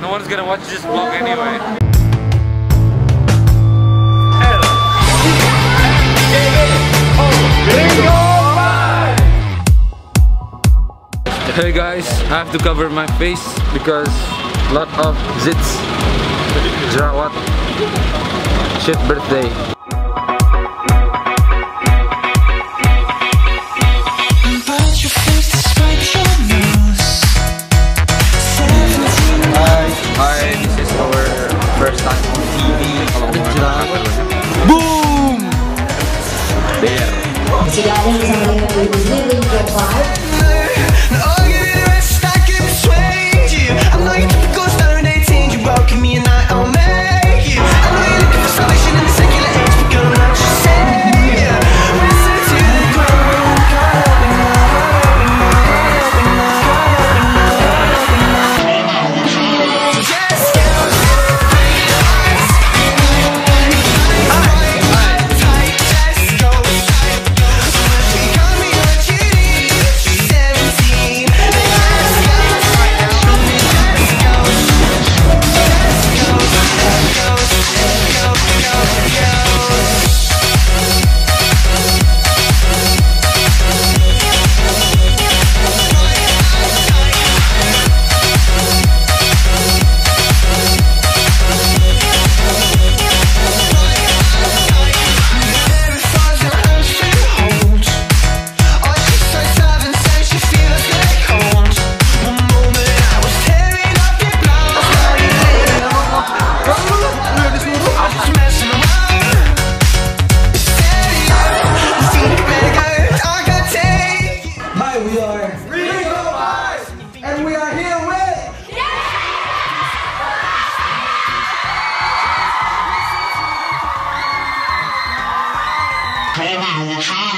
No one's gonna watch this vlog anyway. Hey guys, I have to cover my face because lot of zits. Jerawat. Shit birthday. We got one time. 头发我杀了。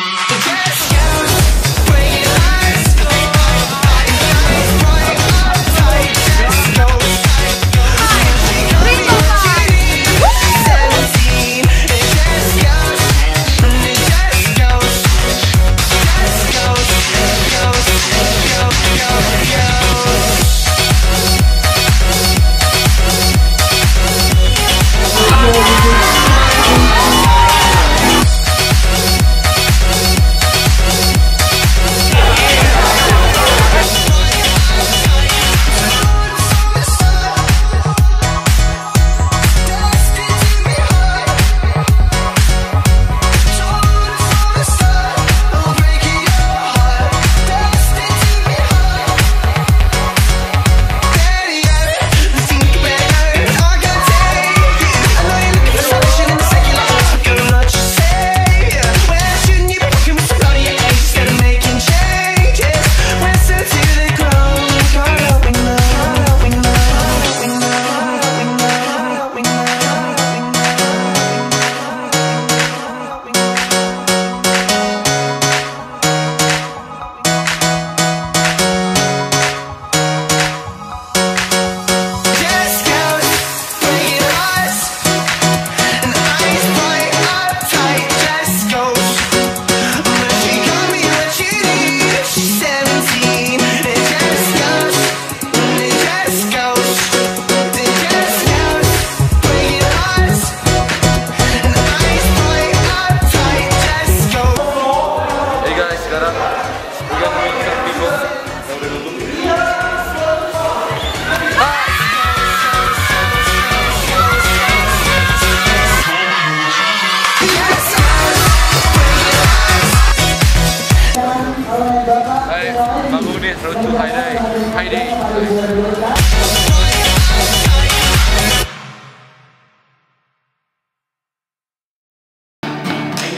đây mà luôn đi, rồi chụp tay đây hay đi đây.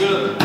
good.